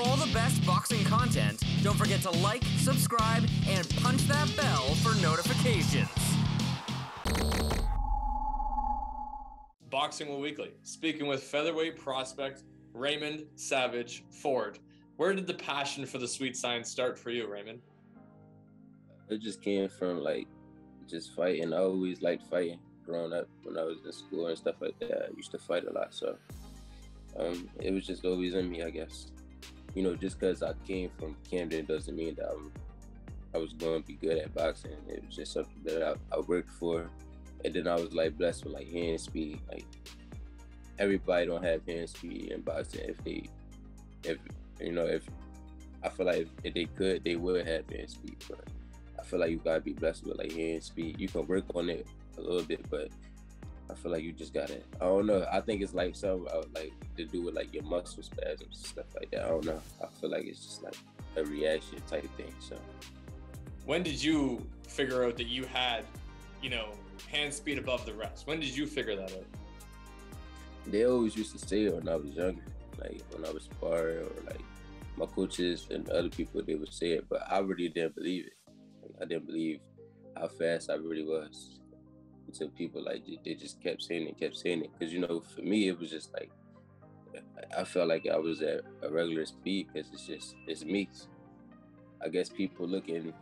For all the best boxing content, don't forget to like, subscribe, and punch that bell for notifications. Boxing World Weekly, speaking with featherweight prospect Raymond Savage Ford. Where did the passion for the sweet science start for you, Raymond? It just came from like just fighting. I always liked fighting growing up when I was in school and stuff like that. I used to fight a lot, so um, it was just always in me, I guess. You know, just because I came from Camden doesn't mean that I'm, I was going to be good at boxing. It was just something that I, I worked for, and then I was like blessed with like hand speed. Like everybody don't have hand speed in boxing. If they, if you know, if I feel like if, they could, they would have hand speed, but. I feel like you gotta be blessed with like hand speed. You can work on it a little bit, but I feel like you just gotta. I don't know. I think it's like some like to do with like your muscle spasms and stuff like that. I don't know. I feel like it's just like a reaction type thing. So, when did you figure out that you had, you know, hand speed above the rest? When did you figure that out? They always used to say it when I was younger, like when I was sparring or like my coaches and other people they would say it, but I really didn't believe it. I didn't believe how fast I really was until people like they just kept saying it, kept saying it. Because you know, for me, it was just like I felt like I was at a regular speed because it's just it's me. I guess people looking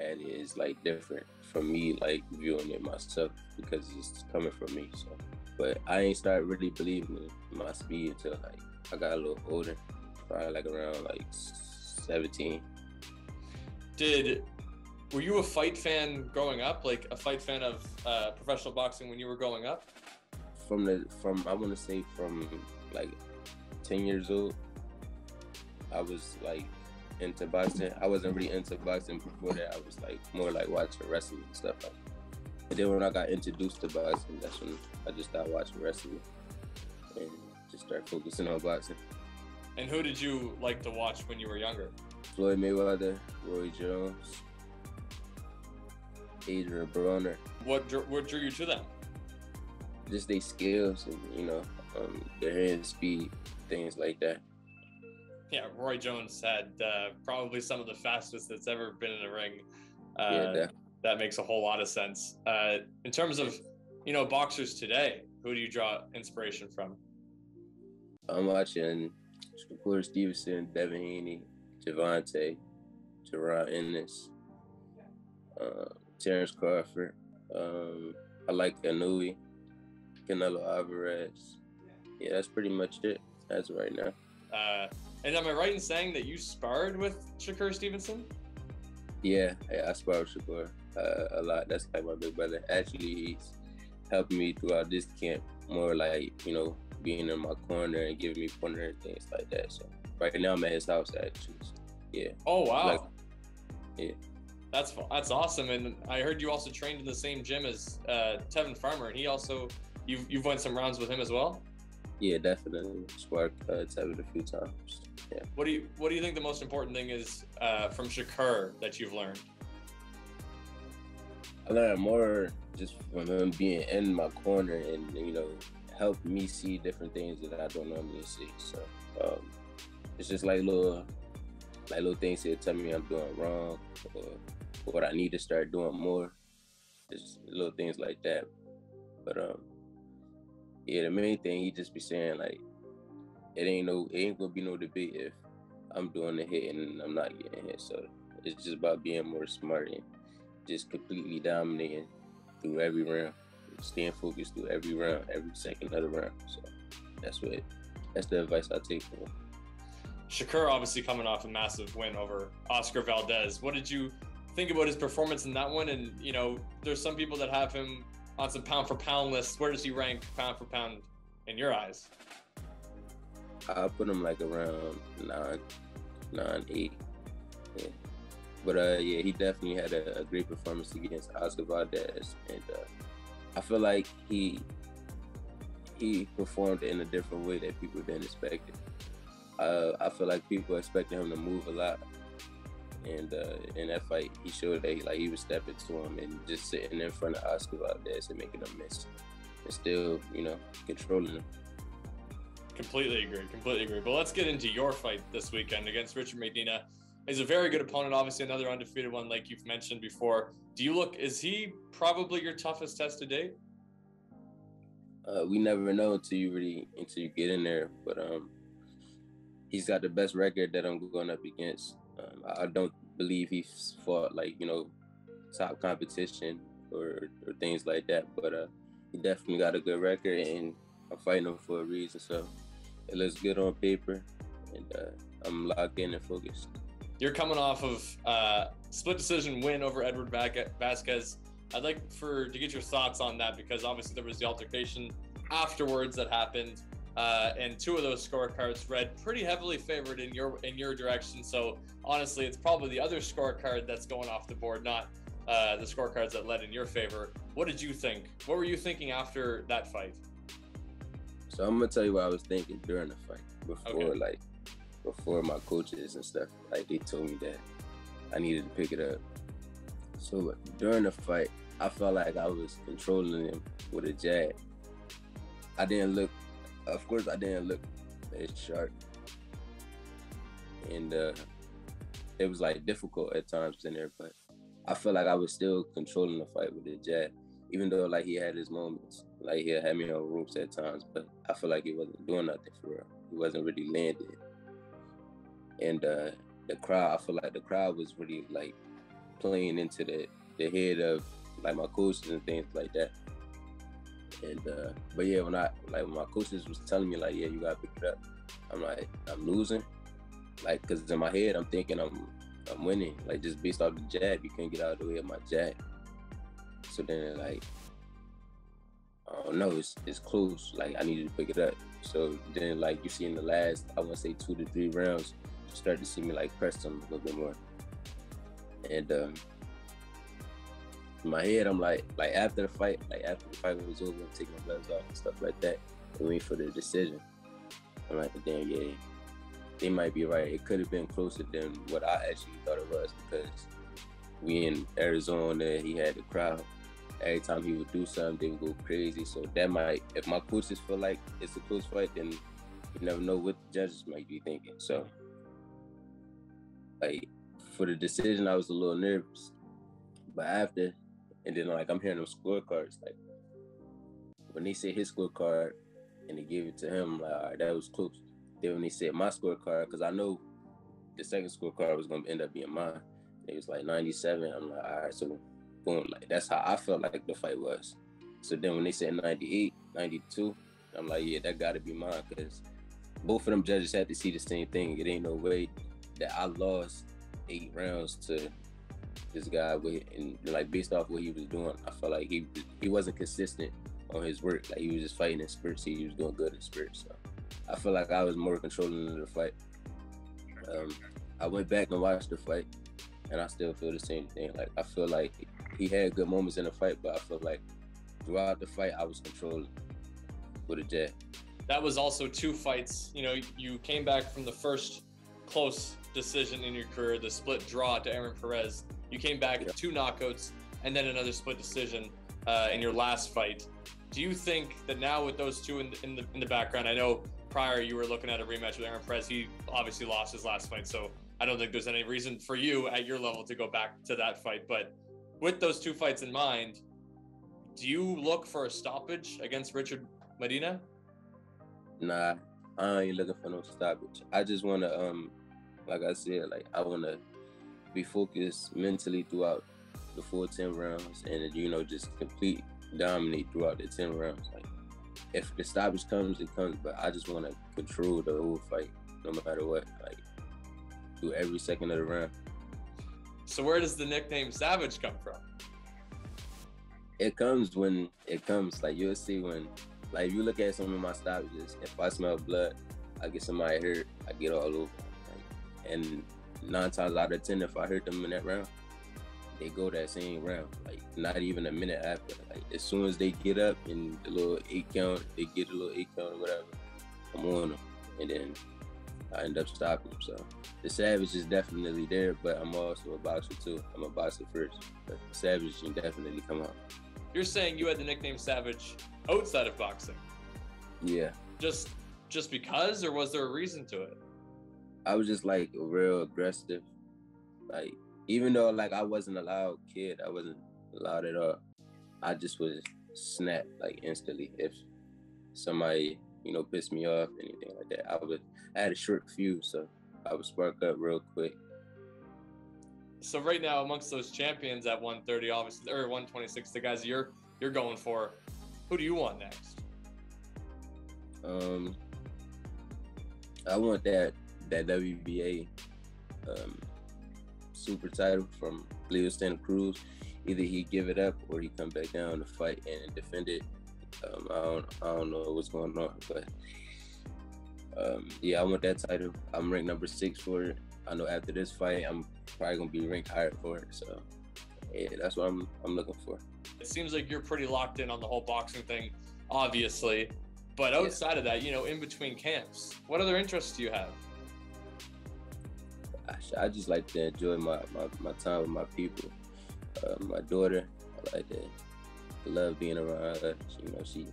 at it is like different from me, like viewing it myself because it's coming from me. So, but I ain't start really believing in my speed until like I got a little older, probably like around like 17. Did were you a fight fan growing up? Like a fight fan of uh, professional boxing when you were growing up? From the from I want to say from like ten years old, I was like into boxing. I wasn't really into boxing before that. I was like more like watching wrestling and stuff like. But then when I got introduced to boxing, that's when I just started watching wrestling and just started focusing on boxing. And who did you like to watch when you were younger? Floyd Mayweather, Roy Jones, Adrian Broner. What drew, what drew you to them? Just their skills and you know um, their hand speed, things like that. Yeah, Roy Jones had uh, probably some of the fastest that's ever been in a ring. Uh, yeah, that. makes a whole lot of sense. Uh, in terms of you know boxers today, who do you draw inspiration from? I'm watching Shakur Stevenson, Devin Haney, Gervonta, Jaron Ennis. Uh, Terence Crawford. Um, I like Inoue, Canelo Alvarez. Yeah, that's pretty much it as of right now. Uh, and am I right in saying that you sparred with Shakur Stevenson? Yeah, yeah I sparred with Shakur uh, a lot. That's like my big brother. Actually, he's helping me throughout this camp more like, you know, being in my corner and giving me pointer and things like that. So right now I'm at his house actually. So, yeah. Oh wow. Like, yeah. That's that's awesome, and I heard you also trained in the same gym as uh, Tevin Farmer, and he also you've you've won some rounds with him as well. Yeah, definitely sparked uh, Tevin a few times. Yeah. What do you What do you think the most important thing is uh, from Shakur that you've learned? I learned more just from him being in my corner and you know help me see different things that I don't normally see. So um, it's just like little like little things that tell me I'm doing wrong or what I need to start doing more. Just little things like that. But um, yeah, the main thing he just be saying like, it ain't no, it ain't gonna be no debate if I'm doing the hit and I'm not getting hit. So it's just about being more smart and just completely dominating through every round, staying focused through every round, every second of the round. So that's what, that's the advice I take from. Shakur obviously coming off a massive win over Oscar Valdez. What did you think about his performance in that one? And you know, there's some people that have him on some pound for pound lists. Where does he rank pound for pound in your eyes? I put him like around nine, nine, eight. Yeah. But uh, yeah, he definitely had a, a, great performance against Oscar Valdez, and uh, I feel like he he performed in a different way that people didn't expect uh, I feel like people expected him to move a lot. And uh, in that fight, he showed that he, like he was stepping to him and just sitting in front of Oscar Valdez and making him miss, and still, you know, controlling him. Completely agree. Completely agree. But let's get into your fight this weekend against Richard Medina. He's a very good opponent, obviously another undefeated one, like you've mentioned before. Do you look? Is he probably your toughest test to date? Uh, we never know until you really until you get in there. But um, he's got the best record that I'm going up against. Um, I don't believe he's fought like you know top competition or or things like that. But uh, he definitely got a good record, and I'm fighting him for a reason. So it looks good on paper, and uh, I'm locked in and focused. You're coming off of uh, split decision win over Edward Vazquez. I'd like for to get your thoughts on that because obviously there was the altercation afterwards that happened, uh, and two of those scorecards read pretty heavily favored in your in your direction. So honestly, it's probably the other scorecard that's going off the board, not uh, the scorecards that led in your favor. What did you think? What were you thinking after that fight? So I'm gonna tell you what I was thinking during the fight before, okay. like before my coaches and stuff. Like they told me that I needed to pick it up. So during the fight, I felt like I was controlling him with a jab. I didn't look, of course, I didn't look as sharp, and uh, it was like difficult at times in there. But I felt like I was still controlling the fight with the jab even though like he had his moments, like he had me on ropes at times, but I feel like he wasn't doing nothing for real. He wasn't really landing. And uh the crowd, I feel like the crowd was really like playing into the the head of like my coaches and things like that. And uh but yeah, when I like my coaches was telling me like, yeah, you gotta pick it up, I'm like, I'm losing. Like, cause in my head I'm thinking I'm I'm winning. Like just based off the jab, you can't get out of the way of my jab. So then like I don't know, it's it's close. Like I needed to pick it up. So then like you see in the last, I wanna say two to three rounds, you start to see me like press them a little bit more. And um in my head I'm like like after the fight, like after the fight was over, I'm taking my gloves off and stuff like that, and waiting for the decision. I'm like, damn, yeah, they might be right. It could have been closer than what I actually thought it was because we in Arizona, he had the crowd every time he would do something, they would go crazy. So that might, if my coaches feel like it's a close fight, then you never know what the judges might be thinking. So, like for the decision, I was a little nervous, but after, and then like I'm hearing them scorecards, like when they say his scorecard and they gave it to him, like that was close. Then when they said my scorecard, because I know the second scorecard was gonna end up being mine. It was like 97. I'm like, all right, so boom. Like that's how I felt like the fight was. So then when they said 98, 92, I'm like, yeah, that got to be mine because both of them judges had to see the same thing. It ain't no way that I lost eight rounds to this guy with and like based off what he was doing, I felt like he he wasn't consistent on his work. Like he was just fighting in spurts. He was doing good in spurts. So I feel like I was more controlling the fight. Um, I went back and watched the fight, and I still feel the same thing. Like I feel like he had good moments in the fight, but I feel like throughout the fight I was controlling with a jab. That was also two fights. You know, you came back from the first close decision in your career, the split draw to Aaron Perez. You came back yeah. two knockouts and then another split decision uh, in your last fight. Do you think that now with those two in the, in the in the background, I know prior you were looking at a rematch with Aaron Perez. He obviously lost his last fight, so I don't think there's any reason for you at your level to go back to that fight. But with those two fights in mind, do you look for a stoppage against Richard Medina? Nah, I ain't looking for no stoppage. I just want to, um, like I said, like I want to be focused mentally throughout the full ten rounds, and you know, just complete dominate throughout the ten rounds. Like, if the stoppage comes, it comes, but I just want to control the whole fight, no matter what. Like, do every second of the round. So where does the nickname Savage come from? It comes when it comes. Like you'll see when, like you look at some of my stoppages. If I smell blood, I get somebody hurt. I get all over. Like, and nine times out of ten, if I hurt them in that round, they go that same round. Like not even a minute after. Like as soon as they get up and the little eight count, they get a little eight count or whatever. I'm on them, and then I end up stopping them. So the savage is definitely there, but I'm also a boxer too. I'm a boxer first, but savage can definitely come out. You're saying you had the nickname Savage outside of boxing? Yeah. Just just because, or was there a reason to it? I was just like real aggressive. Like even though like I wasn't a loud kid, I wasn't loud at all. I just was snap like instantly if somebody you know pissed me off anything like that. I would I had a short fuse, so I would spark up real quick. So right now, amongst those champions at 130, obviously or 126, the guys you're you're going for, who do you want next? Um, I want that that WBA um, super title from Leo Santa Cruz. Either he give it up or he come back down to fight and defend it. Um, I don't I don't know what's going on, but um, yeah, I want that title. I'm ranked number six for it. I know after this fight, I'm probably gonna be ranked higher for it. So yeah, that's what I'm I'm looking for. It seems like you're pretty locked in on the whole boxing thing, obviously. But outside yeah. of that, you know, in between camps, what other interests do you have? I, I just like to enjoy my, my, my time with my people. Uh, my daughter, I like to love being around her. She, you know, she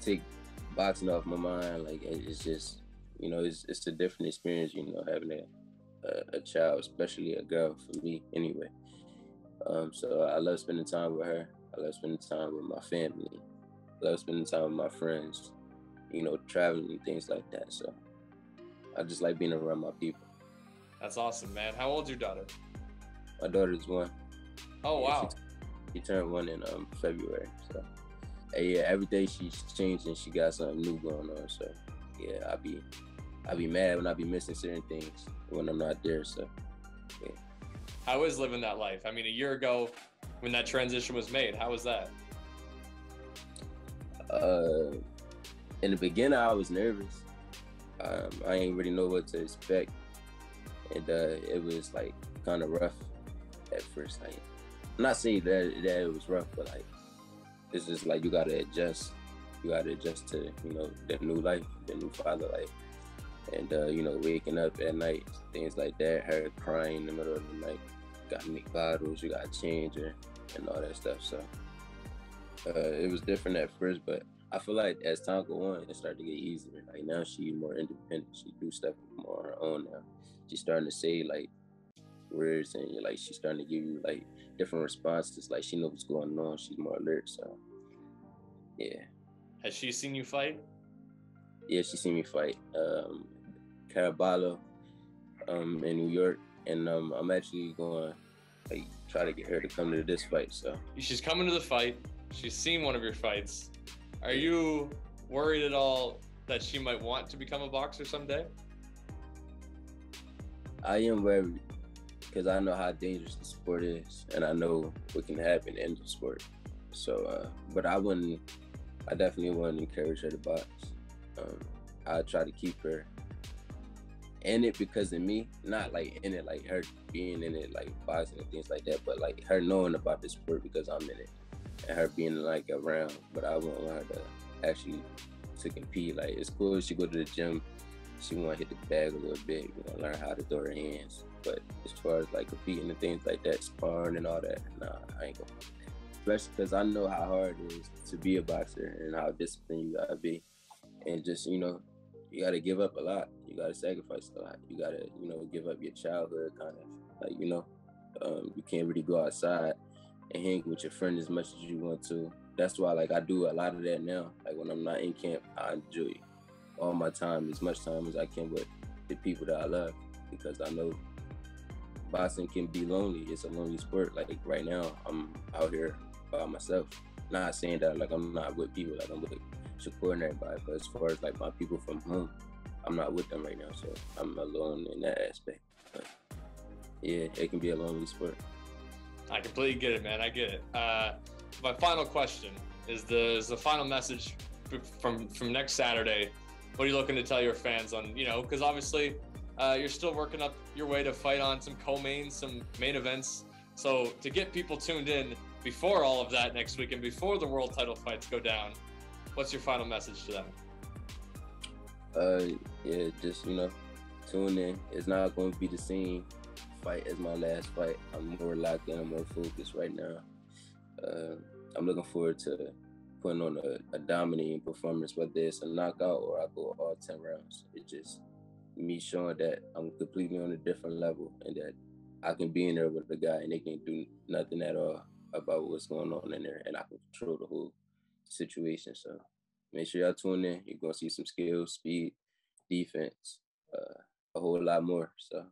take boxing off my mind. Like it's just, you know, it's it's a different experience. You know, having a a, a child, especially a girl, for me anyway. Um, so I love spending time with her. I love spending time with my family. I love spending time with my friends. You know, traveling and things like that. So I just like being around my people. That's awesome, man. How old's your daughter? My daughter's one. Oh yeah, wow. She, she, turned one in um February. So yeah, every day she's changing. She got something new going on. So yeah, I be I be mad when I be missing certain things when I'm not there. So yeah. How is living that life? I mean, a year ago when that transition was made, how was that? Uh, in the beginning, I was nervous. Um, I didn't really know what to expect and uh, it was like kind of rough at first. Like, I'm not saying that that it was rough, but like it's just like you gotta adjust. You gotta adjust to you know the new life, the new father life, and uh, you know waking up at night, things like that. Her crying in the middle of the night. Got to make bottles. You got to change her and all that stuff. So uh, it was different at first, but I feel like as time go on, it started to get easier. Like now she's more independent. She do stuff more on her own now she's starting to say like words and like she's starting to give you like different responses. Like she knows what's going on. She's more alert. So yeah. Has she seen you fight? Yeah, she seen me fight. Um Caraballo um in New York. And um I'm actually going like try to get her to come to this fight. So she's coming to the fight. She's seen one of your fights. Are you worried at all that she might want to become a boxer someday? I am worried because I know how dangerous the sport is, and I know what can happen in the sport. So, uh, but I wouldn't. I definitely wouldn't encourage her to box. Um, I try to keep her in it because of me, not like in it like her being in it like boxing and things like that, but like her knowing about the sport because I'm in it, and her being like around. But I wouldn't want her to actually to compete. Like it's cool she go to the gym she want to hit the bag a little bit, you know, learn how to throw her hands. But as far as like competing and things like that, sparring and all that, nah, I ain't gonna. Especially because I know how hard it is to be a boxer and how disciplined you gotta be, and just you know, you gotta give up a lot. You gotta sacrifice a lot. You gotta you know give up your childhood, kind of like you know, um, you can't really go outside and hang with your friend as much as you want to. That's why like I do a lot of that now. Like when I'm not in camp, I enjoy all my time, as much time as I can with the people that I love, because I know boxing can be lonely. It's a lonely sport. Like right now, I'm out here by myself. Not saying that like I'm not with people, like I'm with Shakur and everybody, but as far as like my people from home, I'm not with them right now, so I'm alone in that aspect. But yeah, it can be a lonely sport. I completely get it, man. I get it. Uh, my final question is the is the final message from from next Saturday what are you looking to tell your fans on, you know, because obviously uh, you're still working up your way to fight on some co-mains, some main events. So to get people tuned in before all of that next week and before the world title fights go down, what's your final message to them? Uh, yeah, just you know, tune in. It's not going to be the same fight as my last fight. I'm more locked in. I'm more focused right now. Uh, I'm looking forward to putting on a, a dominating performance, whether it's a knockout or I go all 10 rounds. It's just me showing that I'm completely on a different level and that I can be in there with the guy and they can do nothing at all about what's going on in there and I can control the whole situation. So make sure y'all tune in. You're gonna see some skills, speed, defense, uh, a whole lot more. So